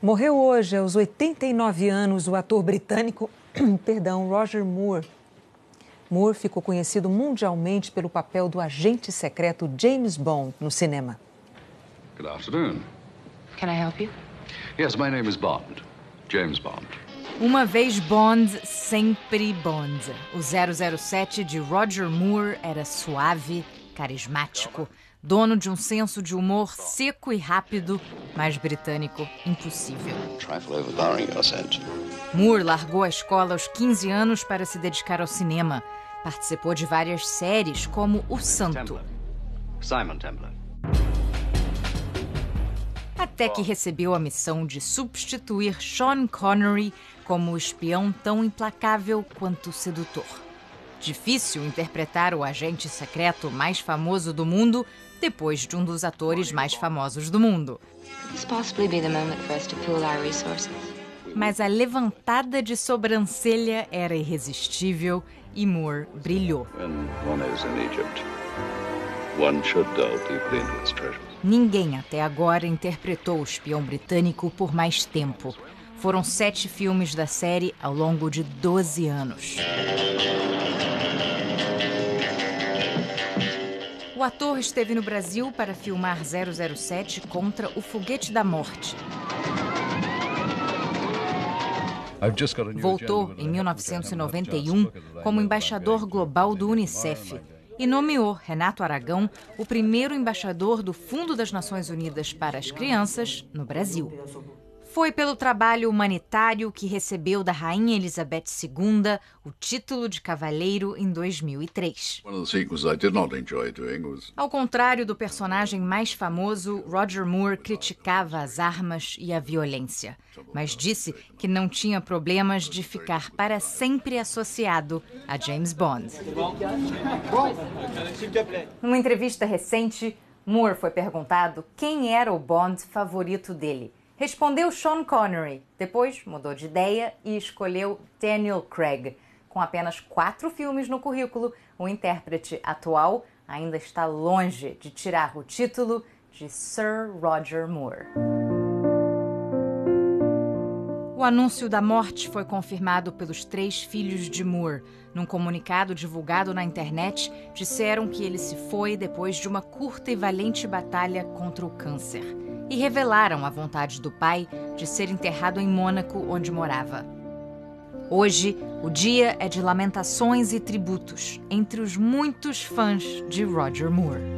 Morreu hoje, aos 89 anos, o ator britânico, perdão, Roger Moore. Moore ficou conhecido mundialmente pelo papel do agente secreto James Bond no cinema. Good afternoon. Can I help you? Yes, my name is Bond. James Bond. Uma vez Bond, sempre Bond. O 007 de Roger Moore era suave, carismático, dono de um senso de humor seco e rápido, mas britânico impossível. Moore largou a escola aos 15 anos para se dedicar ao cinema. Participou de várias séries, como O Santo. Simon Templar. Até que recebeu a missão de substituir Sean Connery como o espião tão implacável quanto sedutor. Difícil interpretar o agente secreto mais famoso do mundo depois de um dos atores mais famosos do mundo. Mas a levantada de sobrancelha era irresistível e Moore brilhou. Ninguém até agora interpretou o espião britânico por mais tempo. Foram sete filmes da série ao longo de 12 anos. O ator esteve no Brasil para filmar 007 contra o Foguete da Morte. Voltou em 1991 como embaixador global do Unicef e nomeou Renato Aragão o primeiro embaixador do Fundo das Nações Unidas para as Crianças no Brasil. Foi pelo trabalho humanitário que recebeu da Rainha Elizabeth II o título de cavaleiro em 2003. Ao contrário do personagem mais famoso, Roger Moore criticava as armas e a violência, mas disse que não tinha problemas de ficar para sempre associado a James Bond. Numa entrevista recente, Moore foi perguntado quem era o Bond favorito dele. Respondeu Sean Connery, depois mudou de ideia e escolheu Daniel Craig. Com apenas quatro filmes no currículo, o intérprete atual ainda está longe de tirar o título de Sir Roger Moore. O anúncio da morte foi confirmado pelos três filhos de Moore. Num comunicado divulgado na internet, disseram que ele se foi depois de uma curta e valente batalha contra o câncer e revelaram a vontade do pai de ser enterrado em Mônaco, onde morava. Hoje, o dia é de lamentações e tributos entre os muitos fãs de Roger Moore.